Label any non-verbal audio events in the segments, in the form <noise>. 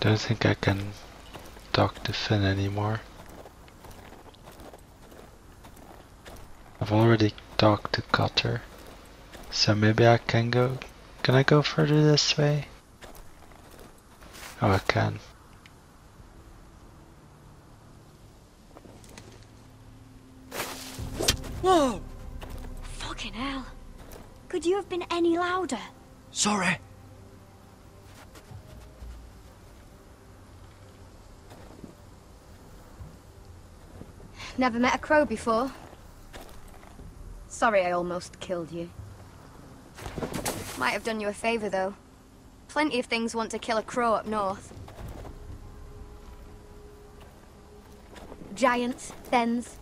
Don't think I can dock the fin anymore. I've already docked the cutter. So maybe I can go... Can I go further this way? Oh, I can. Whoa! Fucking hell. Could you have been any louder? Sorry. Never met a crow before. Sorry I almost killed you. Might have done you a favour, though. Plenty of things want to kill a crow up north. Giants, Thenns,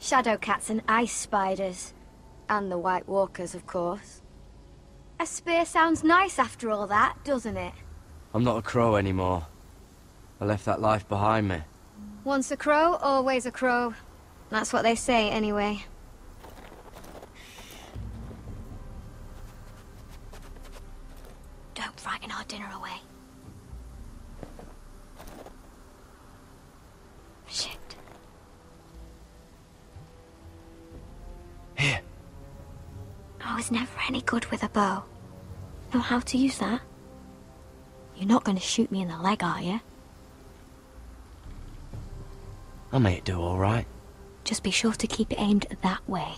shadow cats and ice spiders. And the white walkers, of course. A spear sounds nice after all that, doesn't it? I'm not a crow anymore. I left that life behind me. Once a crow, always a crow. That's what they say, anyway. Don't frighten our dinner away. Shit. Here. I was never any good with a bow. Know how to use that? You're not going to shoot me in the leg, are you? I may do all right. Just be sure to keep it aimed that way.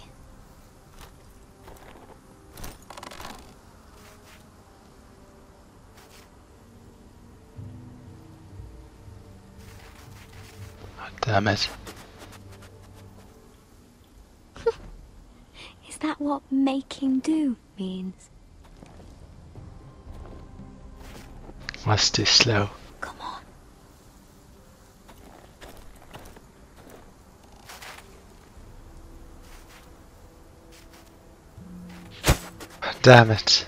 Oh, damn it. <laughs> Is that what making do means? Must be slow. Come on. Damn it.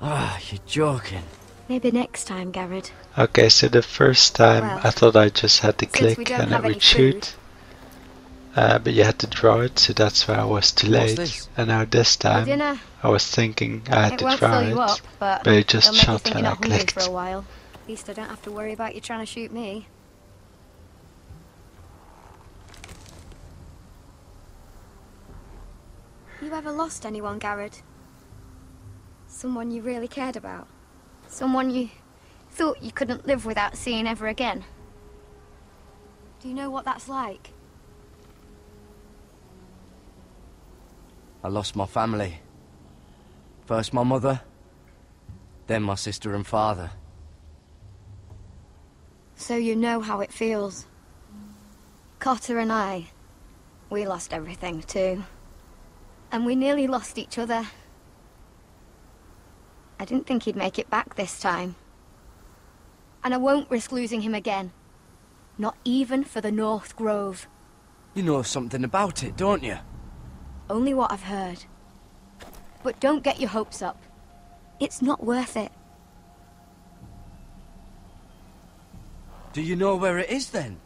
Ah, you're joking. Maybe next time, Gared. Okay, so the first time Well, I thought I just had to click and it would shoot. Uh, but you had to draw it, so that's why I was too late. And now this time I was thinking I had it to won't draw fill you it. up, but, but it just it'll make you shot think when you're I not hungry clicked. for a while. At least I don't have to worry about you trying to shoot me. You ever lost anyone, Gared? Someone you really cared about? Someone you thought you couldn't live without seeing ever again? Do you know what that's like? I lost my family. First my mother, then my sister and father. So you know how it feels. Cotter and I, we lost everything too. And we nearly lost each other. I didn't think he'd make it back this time. And I won't risk losing him again. Not even for the North Grove. You know something about it, don't you? Only what I've heard. But don't get your hopes up. It's not worth it. Do you know where it is then?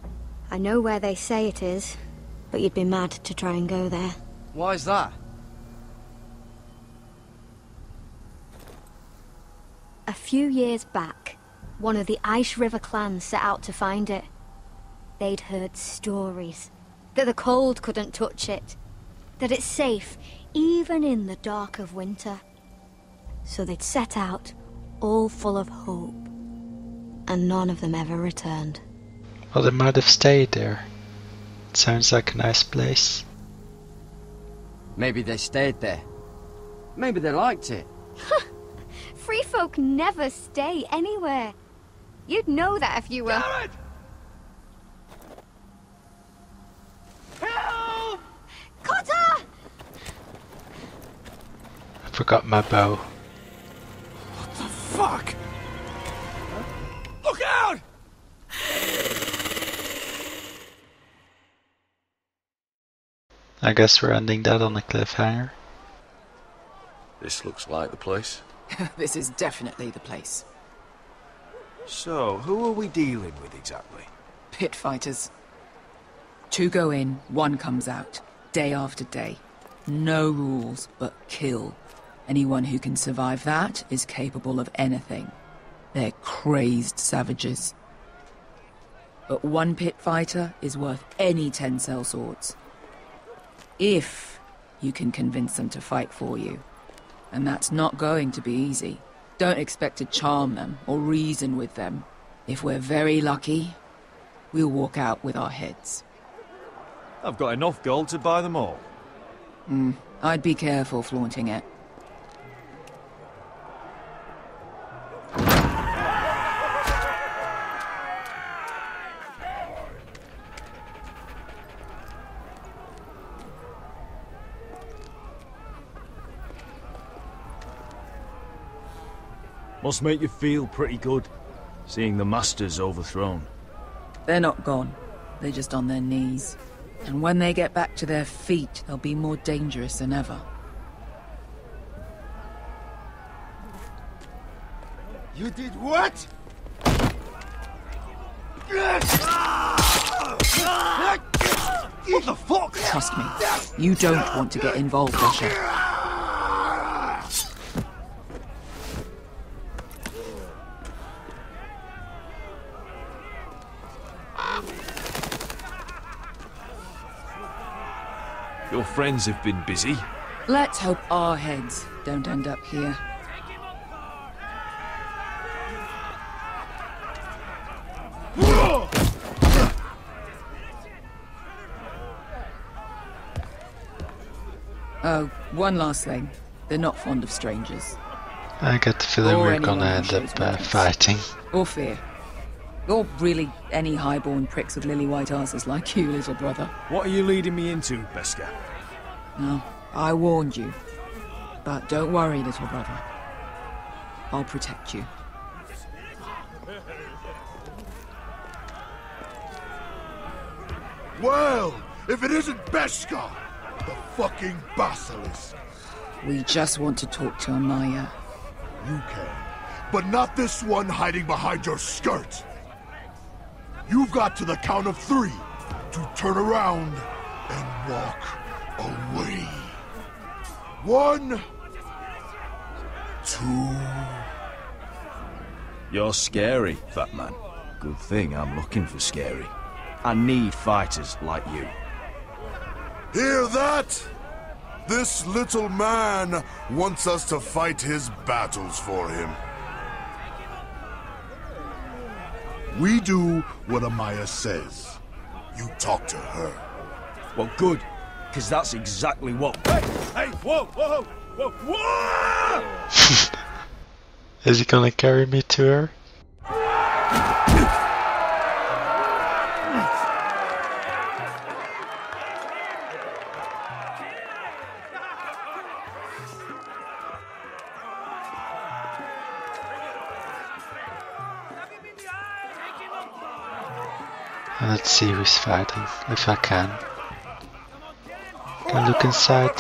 I know where they say it is, but you'd be mad to try and go there. Why's that? Few years back, one of the Ice River clans set out to find it. They'd heard stories that the cold couldn't touch it, that it's safe even in the dark of winter. So they'd set out, all full of hope, and none of them ever returned. Well, they might have stayed there. It sounds like a nice place. Maybe they stayed there. Maybe they liked it. Free folk never stay anywhere. You'd know that if you were. Help! Cotter! I forgot my bow. What the fuck! Look out! I guess we're ending that on a cliffhanger. This looks like the place. <laughs> this is definitely the place. So, who are we dealing with exactly? Pit fighters. Two go in, one comes out, day after day. No rules, but kill. Anyone who can survive that is capable of anything. They're crazed savages. But one pit fighter is worth any ten sell swords. If you can convince them to fight for you. And that's not going to be easy. Don't expect to charm them or reason with them. If we're very lucky, we'll walk out with our heads. I've got enough gold to buy them all. Hmm, I'd be careful flaunting it. Must make you feel pretty good, seeing the Masters overthrown. They're not gone. They're just on their knees. And when they get back to their feet, they'll be more dangerous than ever. You did what? What the fuck? Trust me, you don't want to get involved, Asher. Friends have been busy. Let's hope our heads don't end up here. Oh, one last thing. They're not fond of strangers. I get the feeling Or we're gonna end up uh, fighting. Or fear. Or really any highborn pricks with lily white asses like you, little brother. What are you leading me into, Beskha? No, I warned you. But don't worry, little brother. I'll protect you. Well, if it isn't Beskha, the fucking basilisk. We just want to talk to Amaya. You can, but not this one hiding behind your skirt. You've got to the count of three to turn around and walk away. One, two. You're scary, fat man. Good thing I'm looking for scary. I need fighters like you. Hear that? This little man wants us to fight his battles for him. We do what Amaya says. You talk to her. Well, good, because that's exactly what. Hey, hey, whoa, whoa, whoa, whoa! <laughs> Is he gonna carry me to her? Let's see who's fighting, if I can. Can I look inside?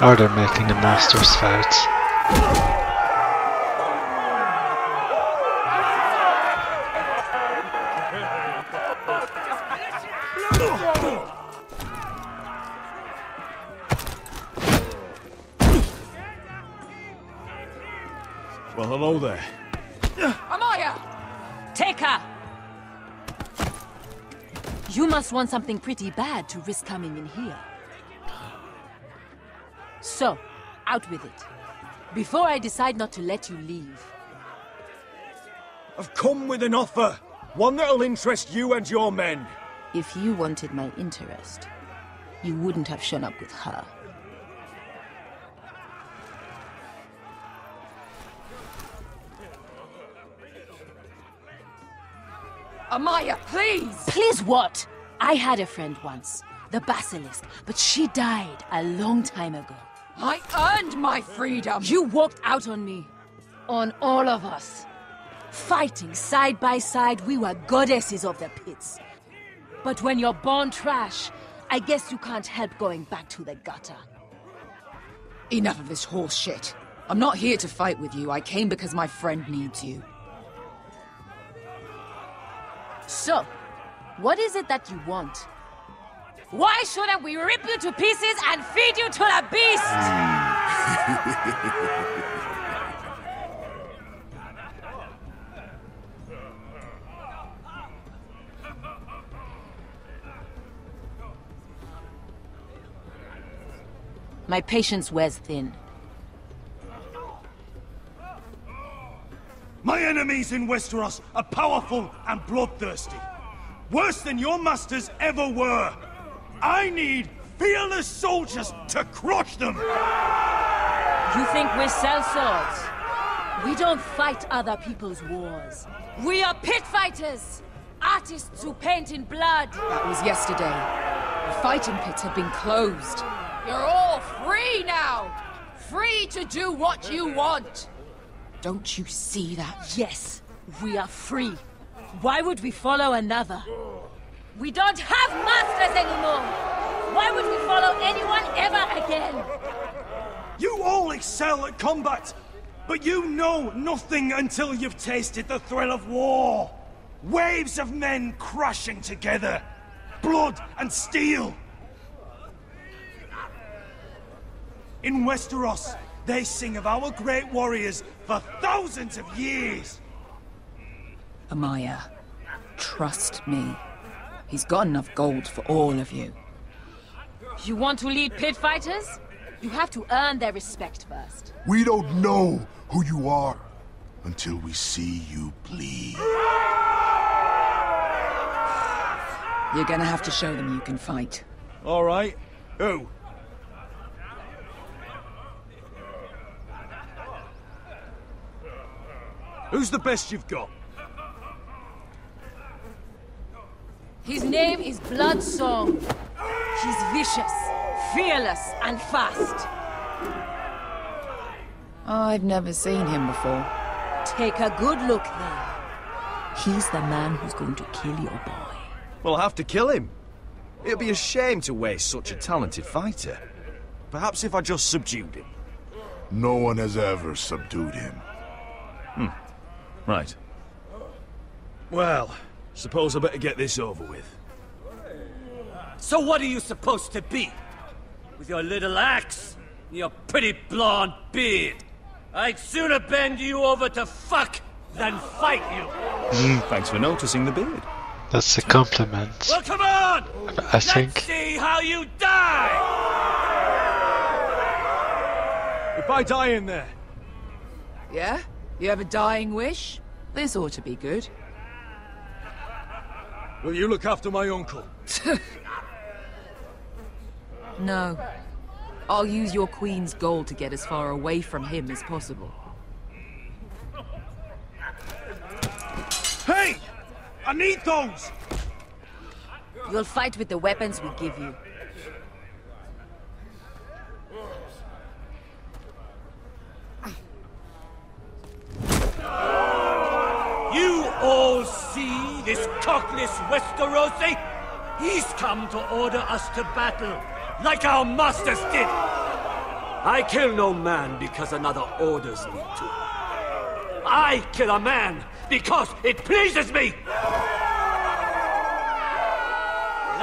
Or they're making the masters fight. Amaya! Take her! You must want something pretty bad to risk coming in here. So, out with it. Before I decide not to let you leave. I've come with an offer. One that'll interest you and your men. If you wanted my interest, you wouldn't have shown up with her. Amaya, please! Please what? I had a friend once, the Basilisk, but she died a long time ago. I earned my freedom! You walked out on me. On all of us. Fighting side by side, we were goddesses of the pits. But when you're born trash, I guess you can't help going back to the gutter. Enough of this horse shit. I'm not here to fight with you. I came because my friend needs you. So, what is it that you want? Why shouldn't we rip you to pieces and feed you to the beast? <laughs> My patience wears thin. My in Westeros are powerful and bloodthirsty. Worse than your masters ever were. I need fearless soldiers to crush them! You think we sell swords? We don't fight other people's wars. We are pit fighters! Artists who paint in blood! That was yesterday. The fighting pits have been closed. You're all free now! Free to do what you want! Don't you see that? Yes, we are free. Why would we follow another? We don't have masters anymore! Why would we follow anyone ever again? You all excel at combat, but you know nothing until you've tasted the thrill of war. Waves of men crashing together. Blood and steel. In Westeros, they sing of our great warriors for thousands of years. Amaya, trust me. He's got enough gold for all of you. You want to lead pit fighters? You have to earn their respect first. We don't know who you are until we see you bleed. You're gonna have to show them you can fight. All right. Who? Who's the best you've got? His name is Bloodsong. He's vicious, fearless, and fast. Oh, I've never seen him before. Take a good look then. He's the man who's going to kill your boy. We'll have to kill him. It'd be a shame to waste such a talented fighter. Perhaps if I just subdued him. No one has ever subdued him. Hmm. Right. Well, suppose I better get this over with. So what are you supposed to be? With your little axe? and Your pretty blonde beard? I'd sooner bend you over to fuck than fight you. Mm, thanks for noticing the beard. That's a compliment. Well, come on! I Let's think see how you die! If I die in there, Yeah? You have a dying wish? This ought to be good. will you look after my uncle? <laughs> No. I'll use your queen's gold to get as far away from him as possible. Hey! I need those! You'll fight with the weapons we give you. You all see this cockless Westerosi? He's come to order us to battle, like our masters did. I kill no man because another orders me to. I kill a man because it pleases me.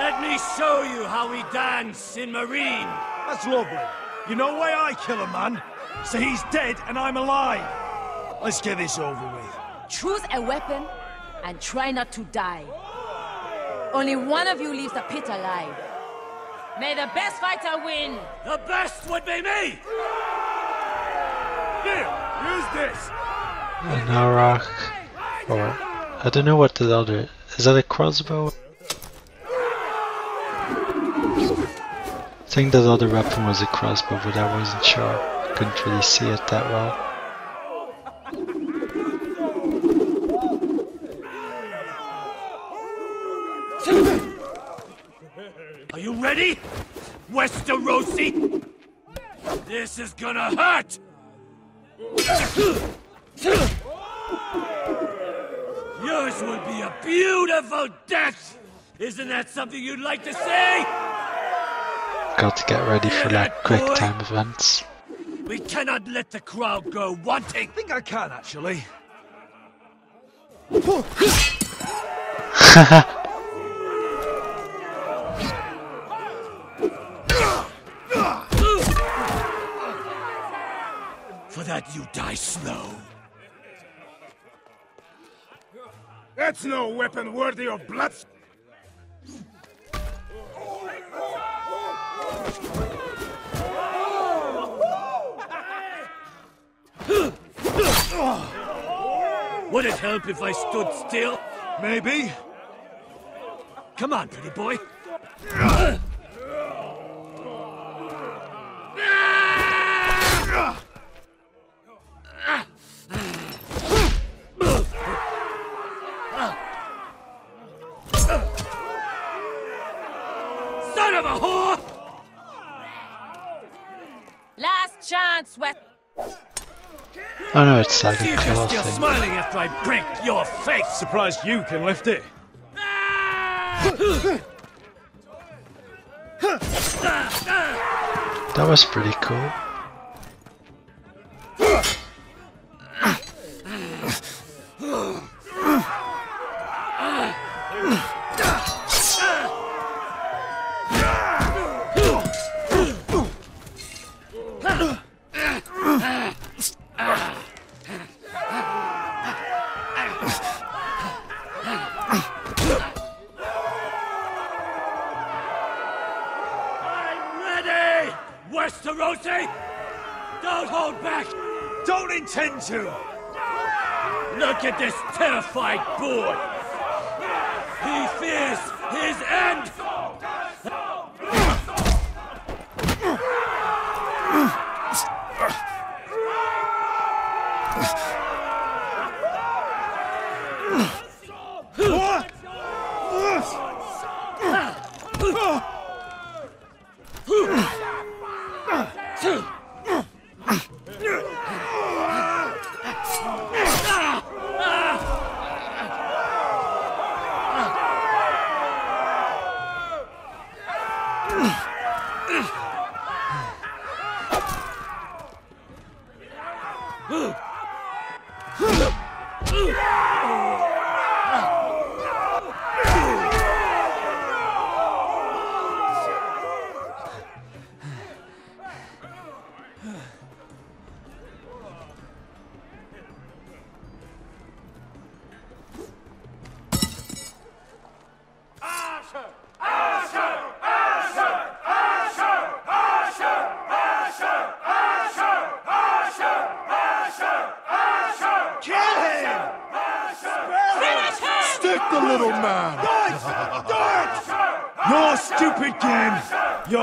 Let me show you how we dance in Meereen. That's lovely. You know why I kill a man? So he's dead and I'm alive. Let's get this over with. Choose a weapon and try not to die. Only one of you leaves the pit alive. May the best fighter win! The best would be me! Here, use this. an Auroch, or I don't know what the other is. That a crossbow? I think that other weapon was a crossbow, but I wasn't sure. Couldn't really see it that well. Are you ready? Westerosi? This is gonna hurt! Yours will be a beautiful death! Isn't that something you'd like to say? Got to get ready for like quick time events. We cannot let the crowd go wanting! I think I can, actually. <laughs> You die slow. That's no weapon worthy of blood. Would it help if I stood still? Maybe. Come on, pretty boy. Son of a whore! Last chance, West. Oh no, it's like See a if you're claw still thing. smiling after I break your face! Surprised you can lift it. That was pretty cool. <laughs> <laughs> <laughs>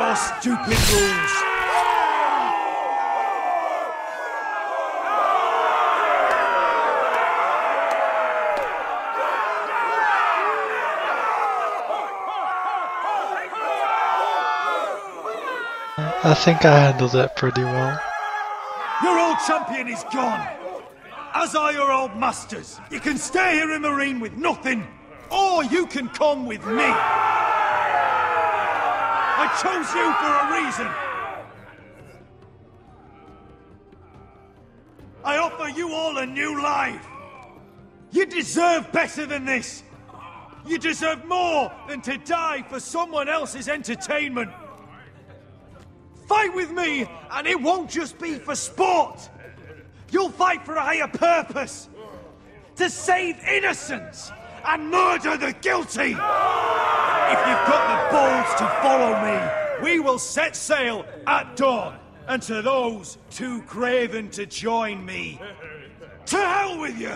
Your stupid rules. I think I handled it pretty well. Your old champion is gone. As are your old masters. You can stay here in Meereen with nothing, or you can come with me. I chose you for a reason. I offer you all a new life. You deserve better than this. You deserve more than to die for someone else's entertainment. Fight with me, and it won't just be for sport. You'll fight for a higher purpose. To save innocents and murder the guilty. If you've got the balls to follow me, we will set sail at dawn. And to those too craven to join me, to hell with you!